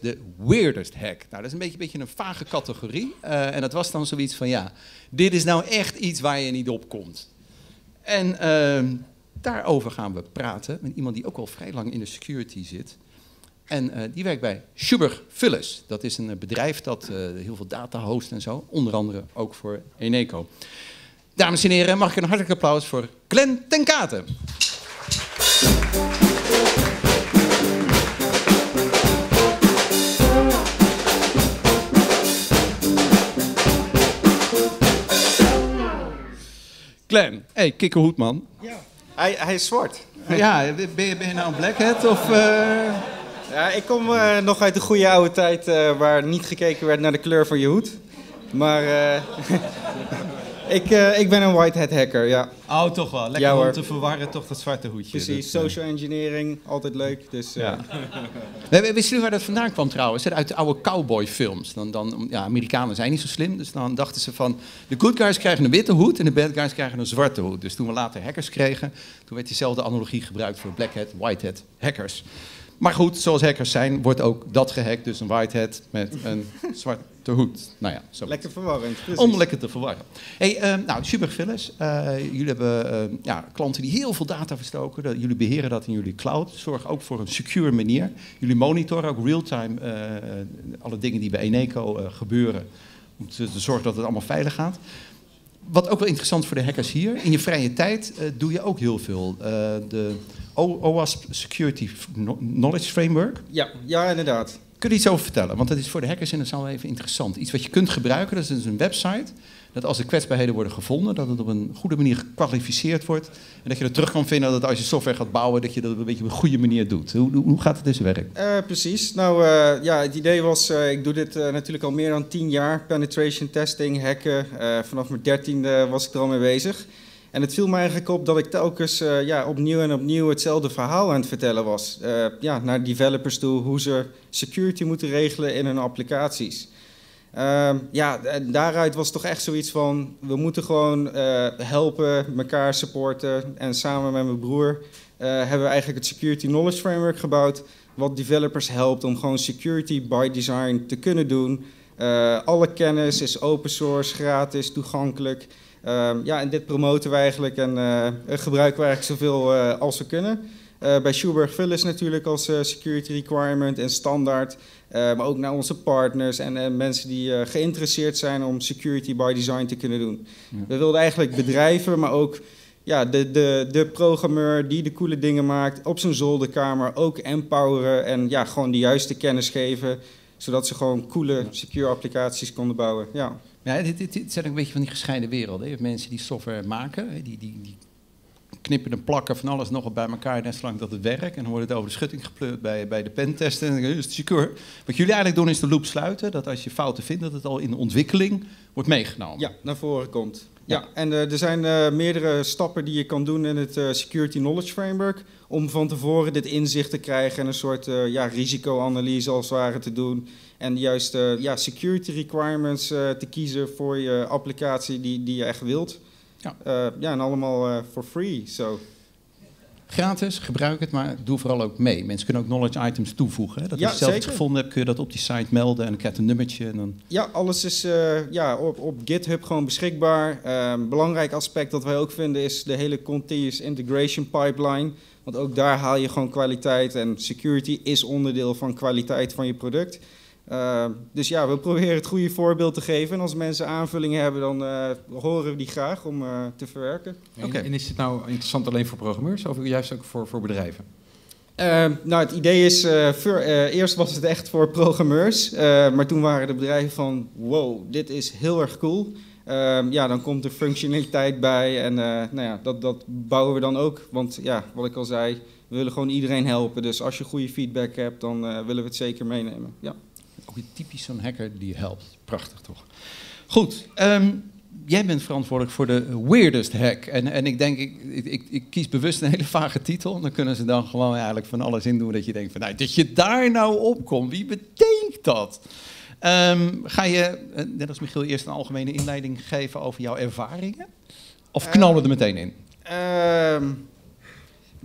De weirdest hack. Nou, dat is een beetje, een vage categorie. Uh, en dat was dan zoiets van, ja, dit is nou echt iets waar je niet op komt. En uh, daarover gaan we praten met iemand die ook al vrij lang in de security zit. En uh, die werkt bij Schubert Phyllis. Dat is een bedrijf dat heel veel data host en zo. Onder andere ook voor Eneco. Dames en heren, mag ik een hartelijk applaus voor Glenn ten Katen. Glenn, hey, kikkerhoed man. Ja. Hij, hij is zwart. Ja, ben je, ben je nou een blackhead of... Uh... Ja, ik kom uh, nog uit de goede oude tijd uh, waar niet gekeken werd naar de kleur van je hoed. Maar ik, uh, ik ben een white hat hacker, ja. Oh, toch wel. Lekker om te verwarren, toch dat zwarte hoedje. Precies, social engineering, altijd leuk. Dus, uh... ja. Wisten jullie waar dat vandaan kwam trouwens? Uit de oude cowboyfilms. Dan, dan, ja, Amerikanen zijn niet zo slim, dus dan dachten ze van... de good guys krijgen een witte hoed en de bad guys krijgen een zwarte hoed. Dus toen we later hackers kregen, toen werd diezelfde analogie gebruikt voor black hat, white hat, hackers. Maar goed, zoals hackers zijn, wordt ook dat gehackt. Dus een white hat met een zwarte hoed. Nou ja, zo. Lekker verwarrend. Om lekker te verwarren. Hey, uh, nou, Super Phyllis. Uh, jullie hebben uh, ja, klanten die heel veel data verstoken. jullie beheren dat in jullie cloud. Zorg ook voor een secure manier. Jullie monitoren ook real-time alle dingen die bij Eneco gebeuren. Om te, te zorgen dat het allemaal veilig gaat wat ook wel interessant voor de hackers hier, in je vrije tijd uh, doe je ook heel veel. Uh, de OWASP Security Knowledge Framework. Ja, ja, inderdaad. Kun je iets over vertellen? Want dat is voor de hackers en dat is wel even interessant. Iets wat je kunt gebruiken, dat is dus een website. Dat als de kwetsbaarheden worden gevonden, dat het op een goede manier gekwalificeerd wordt. En dat je er terug kan vinden dat als je software gaat bouwen, dat je dat een beetje op een goede manier doet. Hoe, hoe gaat het in zijn werk? Uh, precies. Nou uh, ja, het idee was, uh, ik doe dit natuurlijk al meer dan tien jaar. Penetration testing, hacken. vanaf mijn dertiende was ik er al mee bezig. En het viel me eigenlijk op dat ik telkens uh, ja, opnieuw en opnieuw hetzelfde verhaal aan het vertellen was. Uh, ja, naar developers toe, hoe ze security moeten regelen in hun applicaties. Uh, ja, daaruit was toch echt zoiets van, we moeten gewoon uh, helpen, elkaar supporten. En samen met mijn broer hebben we eigenlijk het Security Knowledge Framework gebouwd. Wat developers helpt om gewoon security by design te kunnen doen. alle kennis is open source, gratis, toegankelijk. Um, ja, en dit promoten we eigenlijk en uh, gebruiken we eigenlijk zoveel uh, als we kunnen. Uh, bij Schubert Phyllis natuurlijk als security requirement en standaard. maar ook naar onze partners en mensen die geïnteresseerd zijn om security by design te kunnen doen. Ja. We wilden eigenlijk bedrijven, maar ook ja, de, de, de programmeur die de coole dingen maakt op zijn zolderkamer ook empoweren en ja, gewoon de juiste kennis geven. Zodat ze gewoon coole secure applicaties konden bouwen. Ja. Ja, dit, dit, zijn ook een beetje van die gescheiden werelden. Je hebt mensen die software maken, die, die, die knippen en plakken van alles nog op bij elkaar, net zolang dat het werkt. En dan wordt het over de schutting gepleurd bij, bij de pentesten. En dan is het secure. Wat jullie eigenlijk doen is de loop sluiten. Dat als je fouten vindt, dat het al in de ontwikkeling wordt meegenomen. Ja, naar voren komt. Ja, en uh, er zijn uh, meerdere stappen die je kan doen in het uh, Security Knowledge Framework. Om van tevoren dit inzicht te krijgen en een soort ja, risicoanalyse als het ware te doen. En de juiste ja, security requirements te kiezen voor je applicatie die, die je echt wilt. Ja, ja en allemaal for free. So. Gratis, gebruik het, maar doe vooral ook mee. Mensen kunnen ook knowledge items toevoegen. Hè? Dat ja, als je zelf iets gevonden hebt, kun je dat op die site melden en dan krijg je een nummertje. En dan... Ja, alles is uh, ja, op, op GitHub gewoon beschikbaar. Uh, belangrijk aspect dat wij ook vinden is de hele continuous integration pipeline. Want ook daar haal je gewoon kwaliteit en security is onderdeel van kwaliteit van je product. Uh, dus ja, we proberen het goede voorbeeld te geven. En als mensen aanvullingen hebben, dan uh, horen we die graag om uh, te verwerken. Oké. En is dit nou interessant alleen voor programmeurs of juist ook voor, voor bedrijven? nou, het idee is, voor, eerst was het echt voor programmeurs. maar toen waren de bedrijven van, wow, dit is heel erg cool. Ehm, ja, dan komt er functionaliteit bij en nou ja, dat, dat bouwen we dan ook. Want ja, wat ik al zei, we willen gewoon iedereen helpen. Dus als je goede feedback hebt, dan willen we het zeker meenemen. Ja typisch zo'n hacker die helpt. Prachtig toch? Goed, um, jij bent verantwoordelijk voor de weirdest hack. En, en ik denk, ik, ik, ik, kies bewust een hele vage titel. Dan kunnen ze dan gewoon eigenlijk van alles in doen dat je denkt van, nou, dat je daar nou op komt. Wie bedenkt dat? Um, ga je, eh, net als Michiel, eerst een algemene inleiding geven over jouw ervaringen? Of knallen we er meteen in? Uh,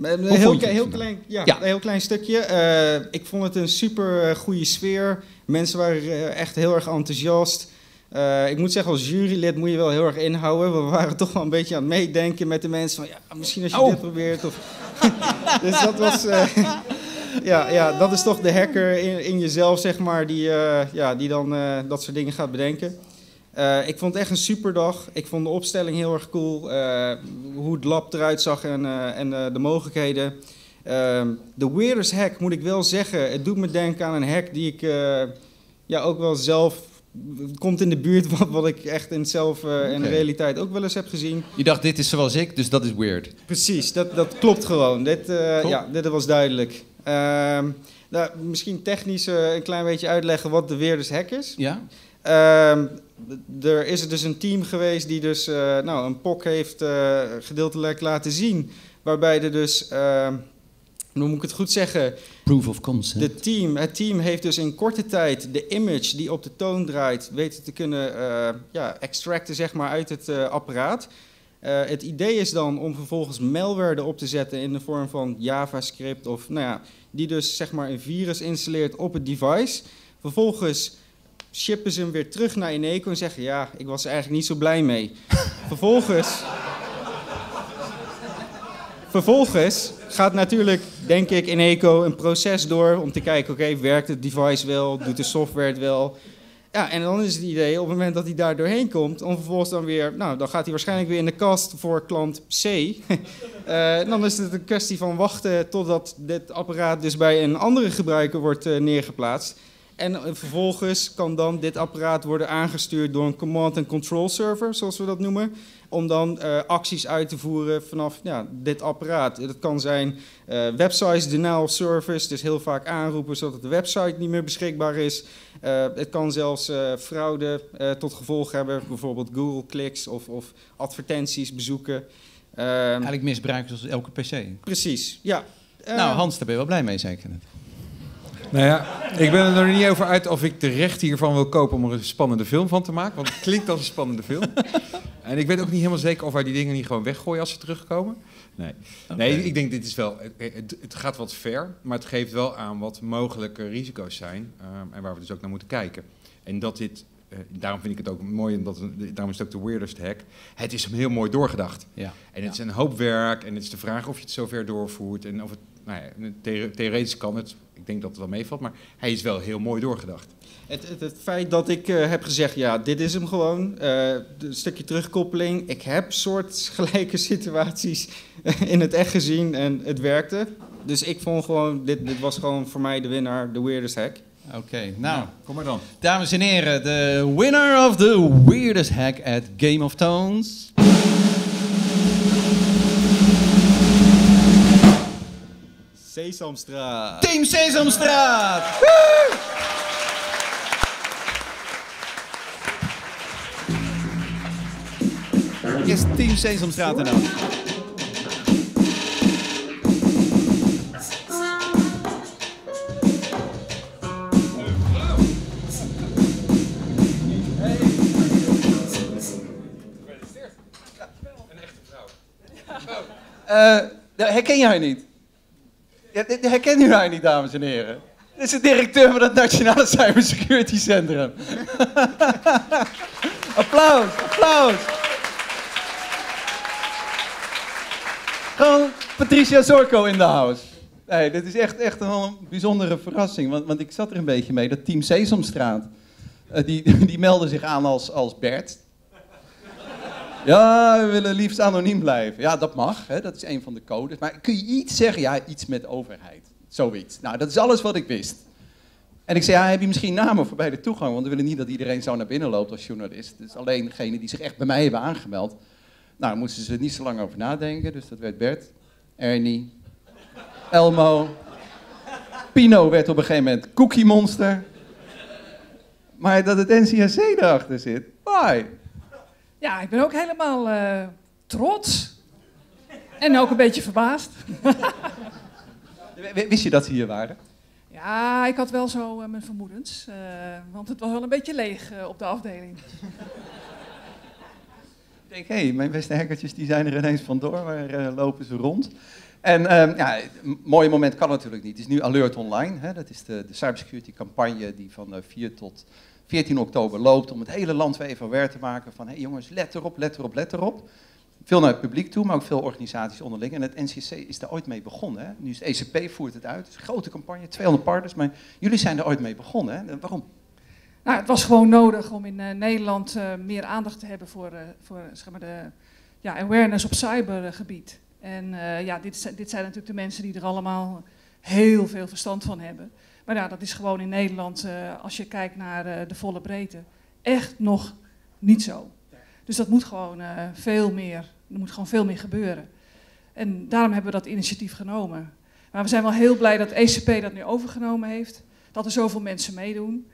Een heel, heel, klein, ja, Ja. een heel klein stukje. Eh, ik vond het een super eh, goede sfeer. Mensen waren eh, echt heel erg enthousiast. Ik moet zeggen, als jurylid moet je wel heel erg inhouden. We waren toch wel een beetje aan het meedenken met de mensen. Van, ja, misschien als je Oh. dit probeert. Of... dus dat was... ja, ja, dat is toch de hacker in, in jezelf, zeg maar, die, ja, die dan dat soort dingen gaat bedenken. Eh, ik vond het echt een superdag. Ik vond de opstelling heel erg cool. eh, hoe het lab eruit zag en, eh, en de mogelijkheden. Ehm, De weirdest hack, moet ik wel zeggen. Het doet me denken aan een hack die ik ja, ook wel zelf... komt in de buurt van wat ik echt in zelf in de realiteit ook wel eens heb gezien. Je dacht, dit is zoals ik, dus dat is weird. Precies, dat, dat klopt gewoon. Dit, Cool. ja, dit was duidelijk. Ehm, nou, misschien technisch een klein beetje uitleggen wat de weirdest hack is. Ja? Ehm, er is dus een team geweest die dus eh, nou, een POC heeft eh, gedeeltelijk laten zien. Waarbij er dus, ehm, hoe moet ik het goed zeggen, Proof of concept. de team, het team heeft dus in korte tijd de image die op de toon draait weten te kunnen eh, ja, extracten zeg maar, uit het apparaat. Het idee is dan om vervolgens malware erop te zetten in de vorm van JavaScript of nou ja, die dus zeg maar een virus installeert op het device. Vervolgens shippen ze hem weer terug naar Eneco en zeggen ja, ik was er eigenlijk niet zo blij mee. vervolgens Vervolgens gaat natuurlijk, denk ik, in Eco een proces door om te kijken, oké, werkt het device wel, doet de software het wel? Ja, en dan is het idee, op het moment dat hij daar doorheen komt, om vervolgens dan weer, nou, dan gaat hij waarschijnlijk weer in de kast voor klant C. Eh, dan is het een kwestie van wachten totdat dit apparaat dus bij een andere gebruiker wordt eh, neergeplaatst. En vervolgens kan dan dit apparaat worden aangestuurd door een command and control server, zoals we dat noemen. Om dan eh, acties uit te voeren vanaf ja, dit apparaat. Dat kan zijn eh websites denial service, dus heel vaak aanroepen zodat de website niet meer beschikbaar is. Eh, het kan zelfs fraude tot gevolg hebben, bijvoorbeeld Google clicks of, of advertenties bezoeken. Ehm, Eigenlijk misbruiken zoals elke PC. precies, ja. Nou, Hans, daar ben je wel blij mee, zeker. Nou ja, ik ben er nog niet over uit of ik de rechten hiervan wil kopen om er een spannende film van te maken. Want het klinkt als een spannende film. En ik weet ook niet helemaal zeker of wij die dingen niet gewoon weggooien als ze terugkomen. Nee, nee ik denk dit is wel... Het, het gaat wat ver, maar het geeft wel aan wat mogelijke risico's zijn. ehm, en waar we dus ook naar moeten kijken. En dat dit... eh, daarom vind ik het ook mooi, en dat, daarom is het ook de weirdest hack. Het is heel mooi doorgedacht. Ja. En het is een hoop werk en het is de vraag of je het zover doorvoert. En of het, nou ja, the- theoretisch kan het, ik denk dat het wel meevalt, maar hij is wel heel mooi doorgedacht. Het, het, het feit dat ik eh, heb gezegd, ja, dit is hem gewoon. eh, een stukje terugkoppeling. Ik heb soortgelijke situaties in het echt gezien en het werkte. Dus ik vond gewoon, dit, dit was gewoon voor mij de winnaar, de weirdest hack. Oké, nou, kom maar dan. dames en heren, de winner of the weirdest hack at Game of Tones. Sesamstraat. Team Sesamstraat! Woe! Is Team Sesamstraat er nou? Eh, herken jij niet? Ja, herkennen jullie haar niet, dames en heren? Dit is de directeur van het Nationale Cybersecurity Centrum. applaus, applaus. Gewoon Patricia Zorco in de house. Nee, dit is echt, echt een bijzondere verrassing. Want, want ik zat er een beetje mee. Dat team Sesamstraat, eh, die, die meldde zich aan als, als Bert. Ja, we willen liefst anoniem blijven. Ja, dat mag. Hè? Dat is een van de codes. Maar kun je iets zeggen? Ja, iets met overheid. Zoiets. Nou, dat is alles wat ik wist. En ik zei, ja, heb je misschien namen voor bij de toegang? Want we willen niet dat iedereen zo naar binnen loopt als journalist. Dus alleen degenen die zich echt bij mij hebben aangemeld. Nou, daar moesten ze niet zo lang over nadenken. Dus dat werd Bert, Ernie, Elmo. Pino werd op een gegeven moment Cookie Monster. Maar dat het NCAC erachter zit, why? Ja, ik ben ook helemaal eh, trots. En ook een beetje verbaasd. Wist je dat ze hier waren? Ja, ik had wel zo eh, mijn vermoedens. eh, want het was wel een beetje leeg op de afdeling. Ik denk, hé, mijn beste hackertjes die zijn er ineens vandoor. Waar lopen ze rond? En ehm, ja, een mooie moment kan natuurlijk niet. Het is nu Alert Online. Hè? Dat is de, de cybersecurity campagne die van uh, 4 tot 14 oktober loopt om het hele land weer even aware te maken van hé hey jongens, let erop, let erop, let erop. Veel naar het publiek toe, maar ook veel organisaties onderling. En het NCC is daar ooit mee begonnen. Hè? Nu is het ECP voert het uit. Is een grote campagne, 200 partners. Maar jullie zijn er ooit mee begonnen. Hè? Waarom? Nou, het was gewoon nodig om in uh, Nederland uh, meer aandacht te hebben voor, uh, voor zeg maar de ja, awareness op cybergebied. En ja, dit, dit zijn natuurlijk de mensen die er allemaal heel veel verstand van hebben. Maar ja, dat is gewoon in Nederland, als je kijkt naar de volle breedte, echt nog niet zo. Dus dat moet gewoon veel meer, er moet gewoon veel meer gebeuren. En daarom hebben we dat initiatief genomen. Maar we zijn wel heel blij dat ECP dat nu overgenomen heeft. Dat er zoveel mensen meedoen.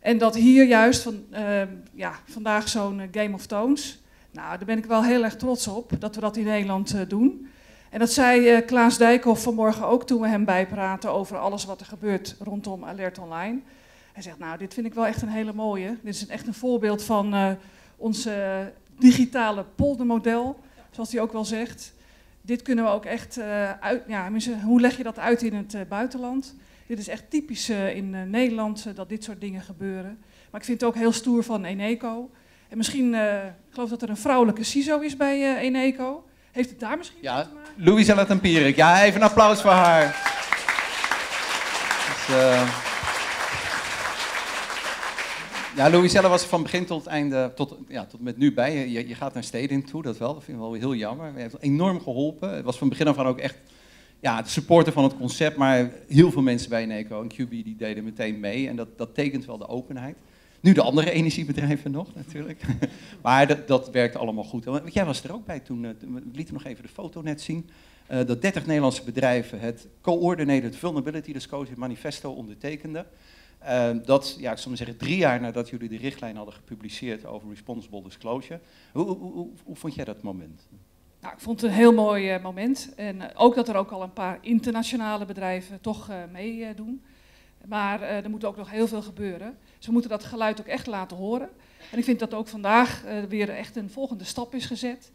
En dat hier juist van, uh, ja, vandaag zo'n Game of Tones. Nou, daar ben ik wel heel erg trots op dat we dat in Nederland doen. En dat zei uh, Klaas Dijkhoff vanmorgen ook toen we hem bijpraten over alles wat er gebeurt rondom Alert Online. Hij zegt, nou, dit vind ik wel echt een hele mooie. Dit is echt een voorbeeld van ons digitale poldermodel, zoals hij ook wel zegt. Dit kunnen we ook echt uit, ja, hoe leg je dat uit in het buitenland? Dit is echt typisch uh, in uh, Nederland uh, dat dit soort dingen gebeuren. Maar ik vind het ook heel stoer van Eneco. En misschien, ik geloof dat er een vrouwelijke CISO is bij Eneco. Heeft het daar misschien ja, te maken? Louisella Tempierik. Ja, even een applaus voor haar. Dus, ja, Louisella was van begin tot einde, tot, ja, tot met nu bij. Je, je gaat naar steden toe, dat wel. Dat vind ik wel heel jammer. Je heeft enorm geholpen. Het was van begin af aan ook echt ja, de supporter van het concept, maar heel veel mensen bij Neco en QB die deden meteen mee. En dat, dat tekent wel de openheid. Nu de andere energiebedrijven nog, natuurlijk. maar dat, dat werkt allemaal goed. Want jij was er ook bij toen, uh, we lieten nog even de foto net zien. Uh, dat 30 Nederlandse bedrijven het Coordinated Vulnerability Disclosure Manifesto ondertekenden. Uh, dat, ja, ik maar zeggen, drie jaar nadat jullie de richtlijn hadden gepubliceerd over responsible disclosure. Hoe, hoe, hoe, hoe vond jij dat moment? Nou, ik vond het een heel mooi moment. En ook dat er ook al een paar internationale bedrijven toch meedoen. Maar er moet ook nog heel veel gebeuren. We moeten dat geluid ook echt laten horen. En ik vind dat ook vandaag weer echt een volgende stap is gezet.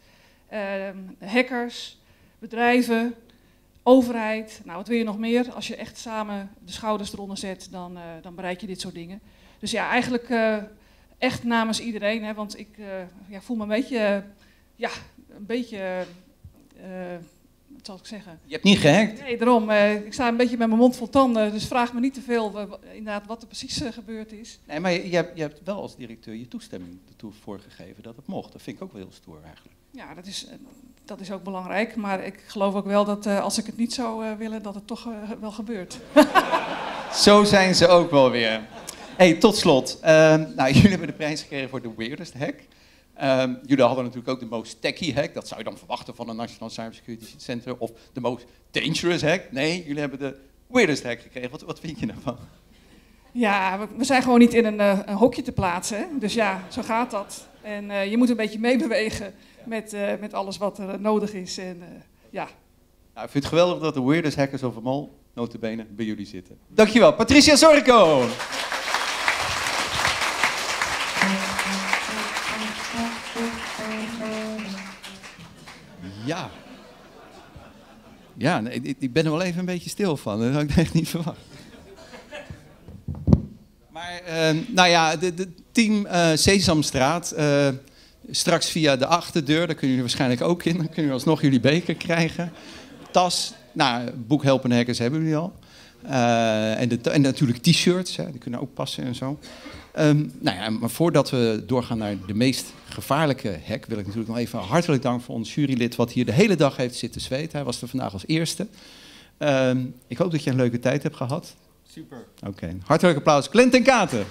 Ehm, hackers, bedrijven, overheid. Nou, wat wil je nog meer? Als je echt samen de schouders eronder zet, dan, dan bereik je dit soort dingen. Dus ja, eigenlijk echt namens iedereen. Hè, want ik ja, voel me een beetje ja, een beetje, wat zal ik zeggen? Je hebt niet gehackt? Nee, daarom. Uh, ik sta een beetje met mijn mond vol tanden, dus vraag me niet te veel uh, inderdaad wat er precies gebeurd is. Nee, maar je, je, hebt, je, hebt, wel als directeur je toestemming ertoe voorgegeven dat het mocht. Dat vind ik ook wel heel stoer eigenlijk. Ja, dat is, dat is ook belangrijk, maar ik geloof ook wel dat als ik het niet zou willen, dat het toch wel gebeurt. Zo zijn ze ook wel weer. Hey, tot slot. nou, jullie hebben de prijs gekregen voor de weirdest hack. Um, jullie hadden natuurlijk ook de most techy hack. Dat zou je dan verwachten van een National Cybersecurity Center. Of de most dangerous hack. Nee, jullie hebben de weirdest hack gekregen. Wat, wat vind je daarvan? Ja, we, we zijn gewoon niet in een, uh, een, hokje te plaatsen. Hè? Dus ja, zo gaat dat. En uh, je moet een beetje meebewegen met, uh, met alles wat er nodig is. En, ja. Nou, ik vind het geweldig dat de weirdest hackers of them all, notabene, bij jullie zitten. Dankjewel. Patricia Zorko. Ja. Ja, ik ben er wel even een beetje stil van. Dat had ik echt niet verwacht. Maar, uh, nou ja, de team uh, Sesamstraat. Uh, straks via de achterdeur, daar kunnen jullie waarschijnlijk ook in. Dan kunnen jullie alsnog jullie beker krijgen. Tas, nou, boekhelpen hackers hebben jullie al. en, de, en natuurlijk t-shirts, die kunnen ook passen en zo. Um, nou ja, maar voordat we doorgaan naar de meest gevaarlijke hack, wil ik natuurlijk nog even hartelijk danken voor ons jurylid, wat hier de hele dag heeft zitten zweten. Hij was er vandaag als eerste. Um, ik hoop dat je een leuke tijd hebt gehad. Super. Oké, okay. hartelijk applaus. Clint en Katen.